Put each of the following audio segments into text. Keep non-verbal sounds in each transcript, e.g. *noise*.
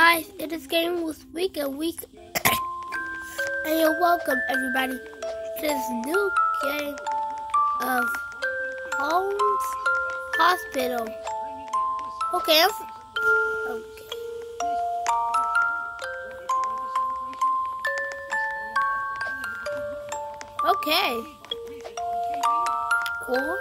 guys, it is Game with Week and Week, *coughs* and you're welcome everybody to this new game of Holmes Hospital. Okay, I'm, okay. Okay. Cool.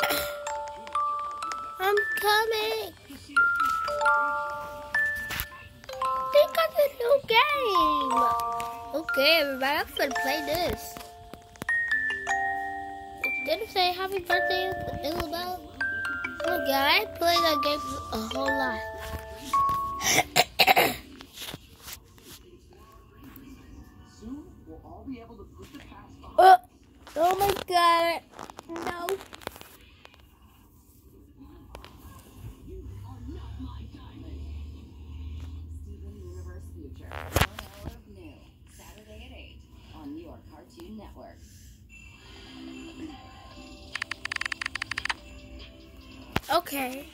*coughs* I'm coming. They got a new game. Okay, everybody, I'm gonna play this. Didn't say happy birthday, Isabel? Oh my god, I played that game a whole lot. Soon we'll all be able to put the past oh, oh my god, no. Okay.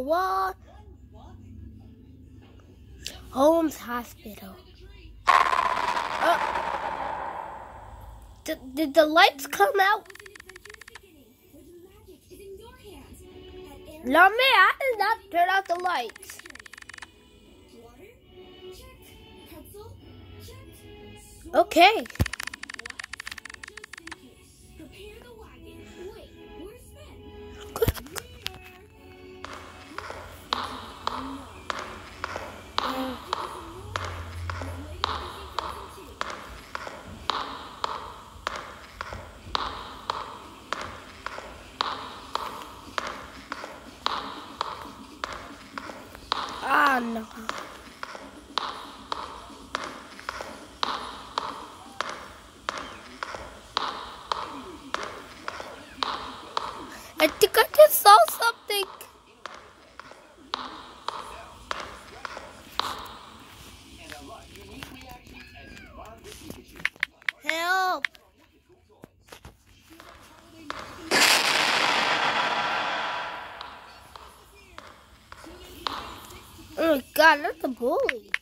What? Holmes Hospital. Uh, oh. Did, did the lights come out? Not me. I did not turn out the lights. Okay. Oh my god,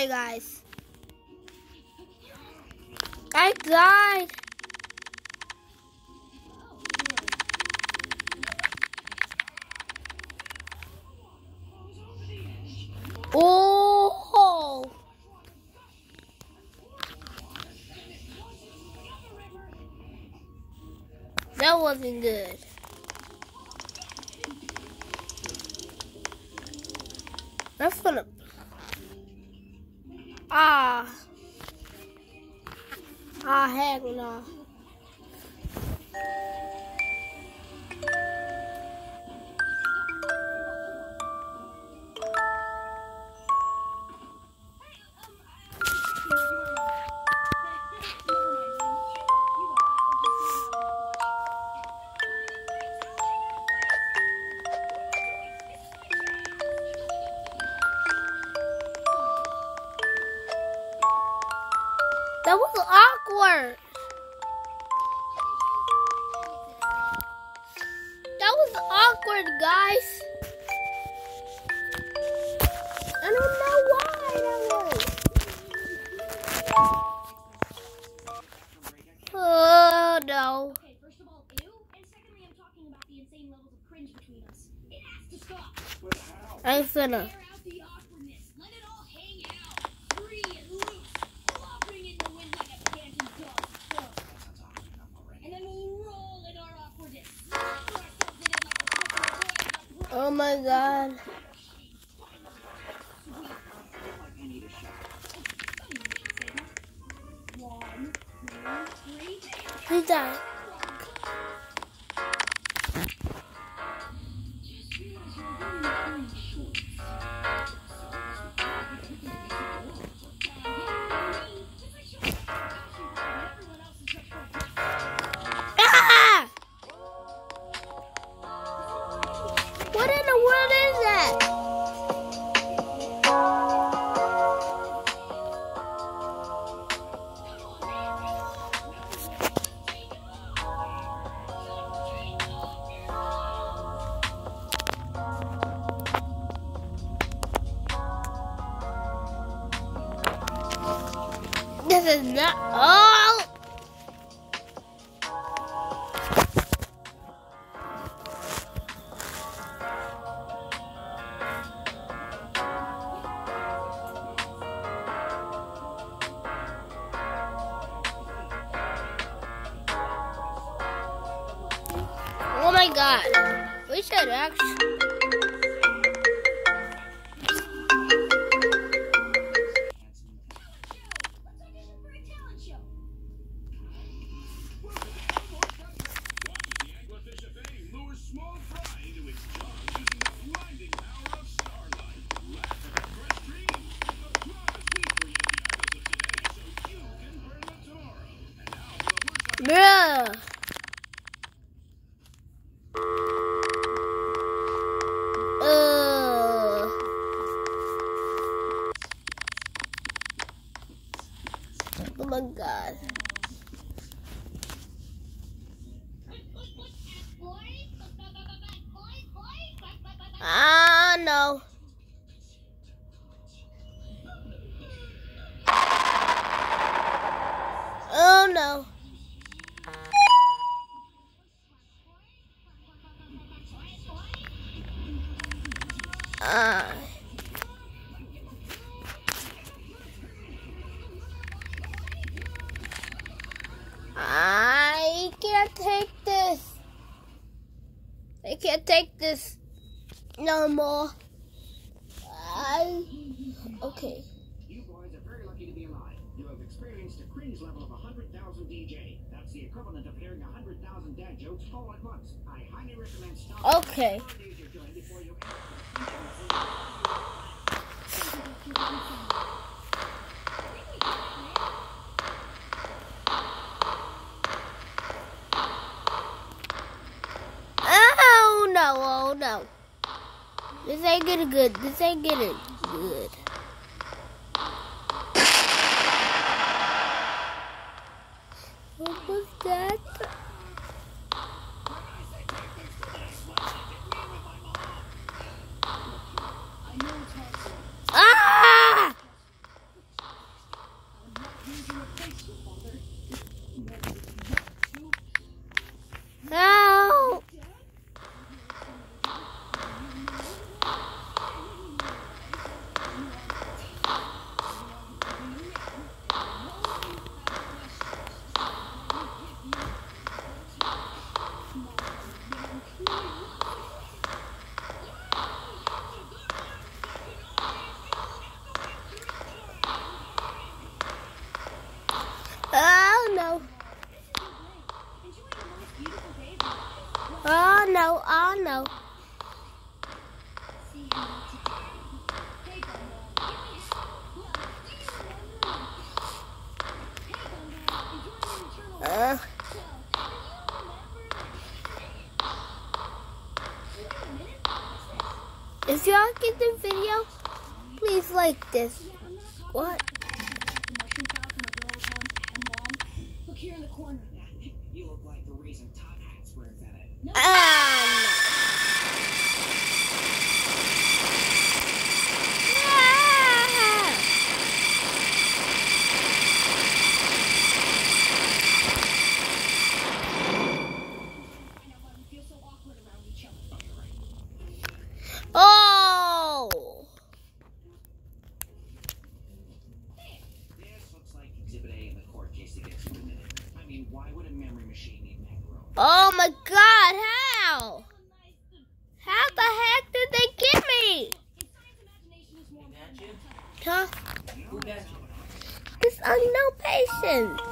sorry, guys. I died. Oh! That wasn't good. I had when Oh my god. Who's that? Yeah. I can't take this. I can't take this no more. I okay. You boys are very lucky to be alive. You have experienced a cringe level of 100,000 DJ. That's the equivalent of hearing 100,000 dad jokes all at once. I highly recommend stopping. Okay. ain't getting good. This ain't getting good. Oh no, oh no. Uh. If y'all get the video, please like this. What? listen.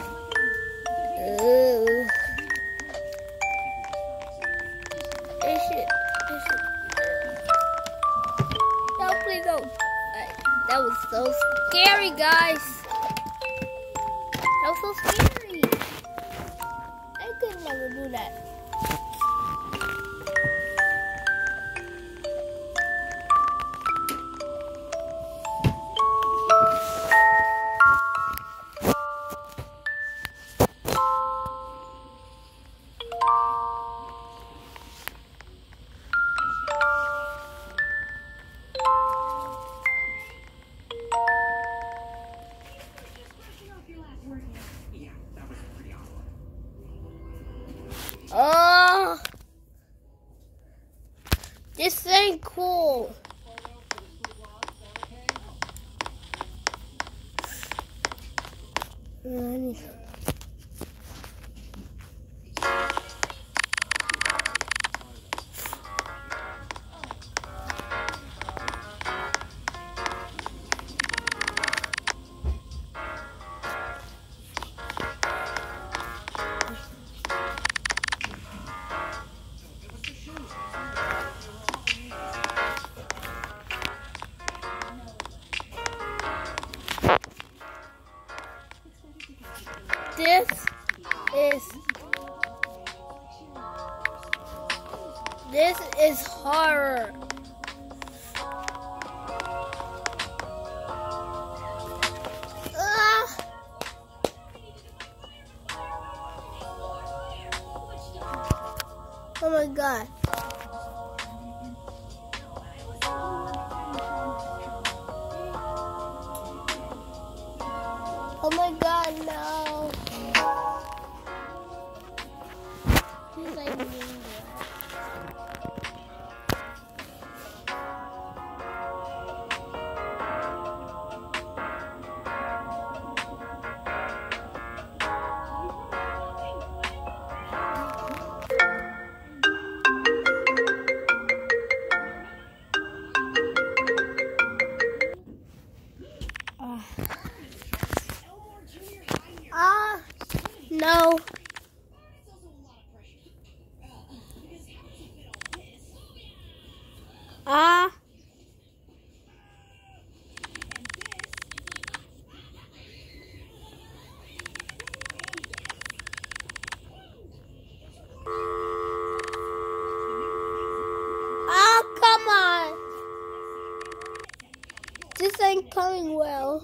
well.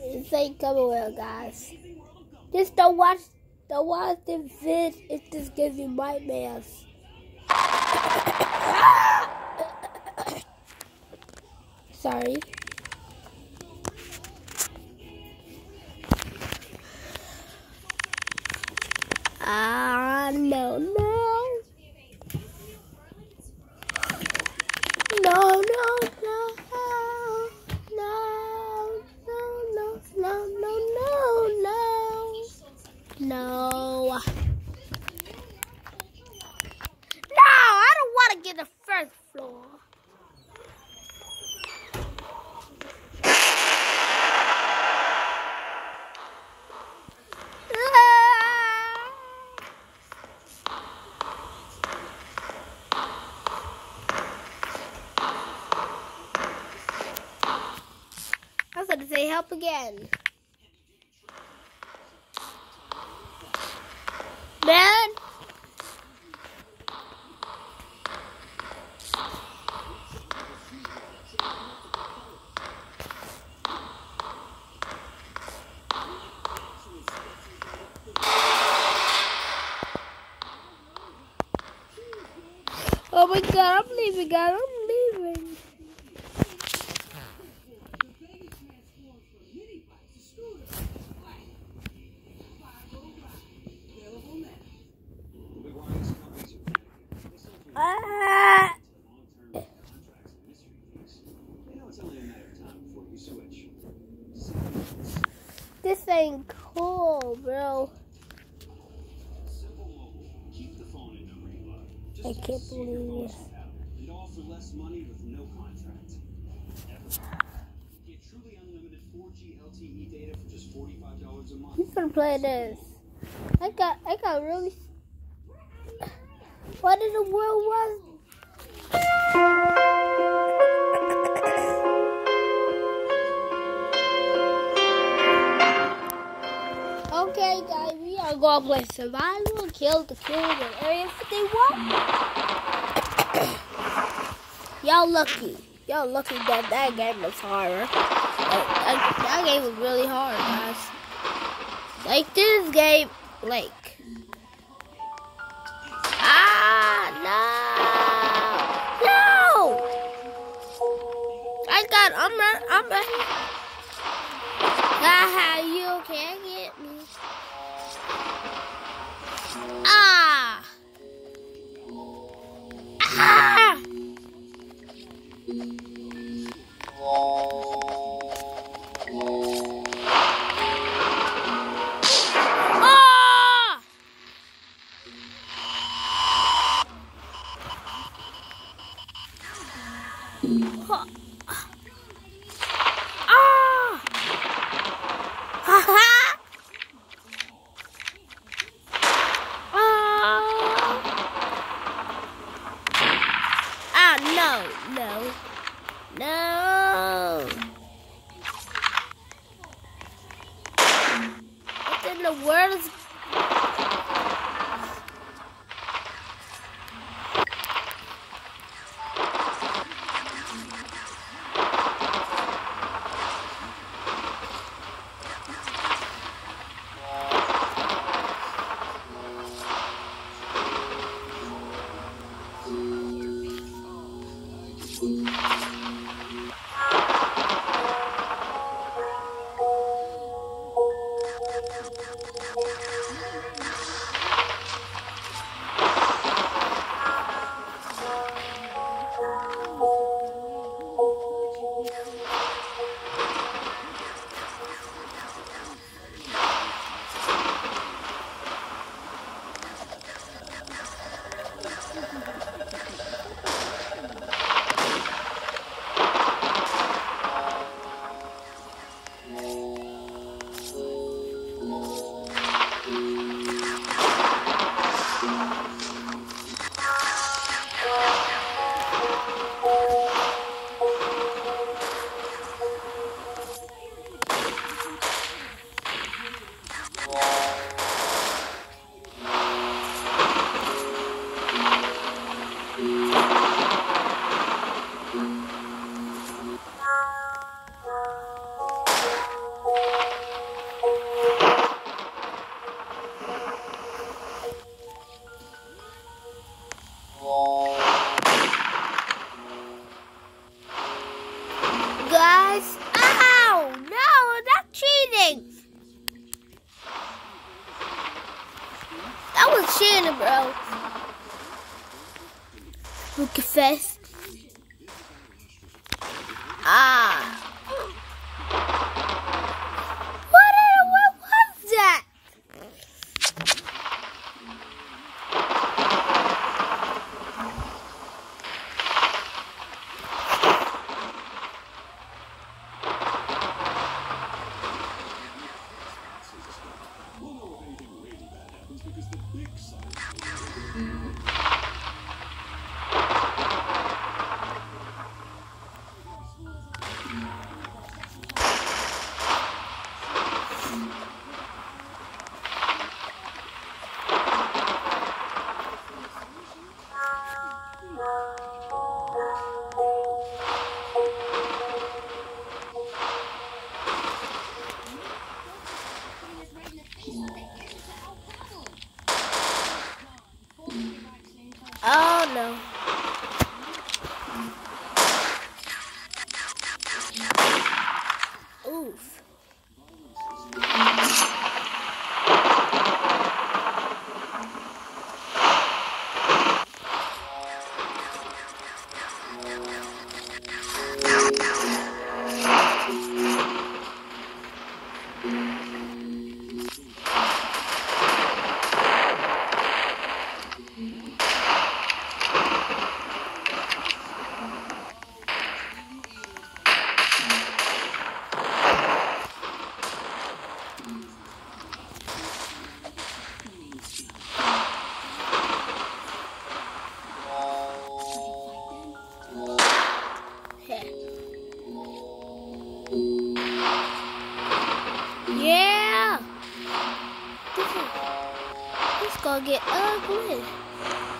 It's like Tupperware, guys. Just don't watch, don't watch the vid. It just gives you nightmares. *coughs* Sorry. Ah, uh, no, no. Help again. Man. Oh my god, I'm leaving, God, I'm leaving. The big wireless companies are Ah. long-term contracts and mystery things. They know it's only a matter of time before you switch. This ain't cool, bro. Simple Mobile. Keep the phone and number you Oh, love. Just I can't believe it. And less money with no contract. Get truly unlimited 4G LTE data for just $45 a month. Who's gonna play this? I got, I got really. What in the world was? Play survival, kill the kill in Area 51. *coughs* Y'all lucky. Y'all lucky that that game was harder. That, that, game was really hard, guys. Like this game, like. Ah, no! No! I got, I'm, I'm, you can't Ah! Ah! episódio.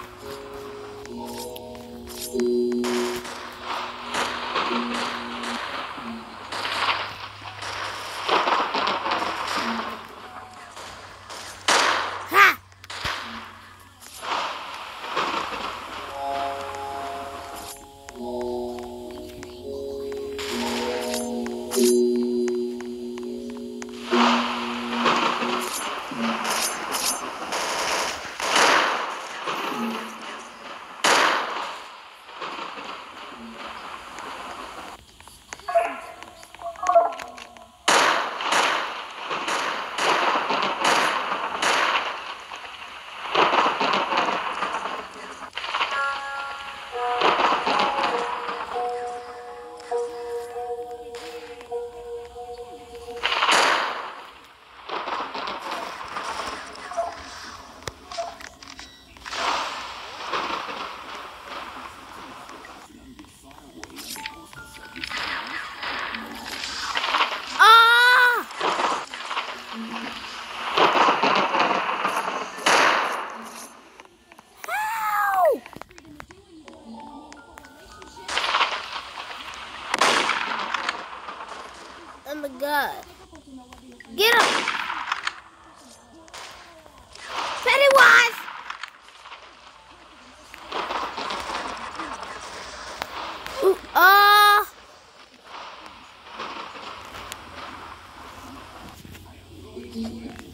Ah!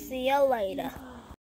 See you later.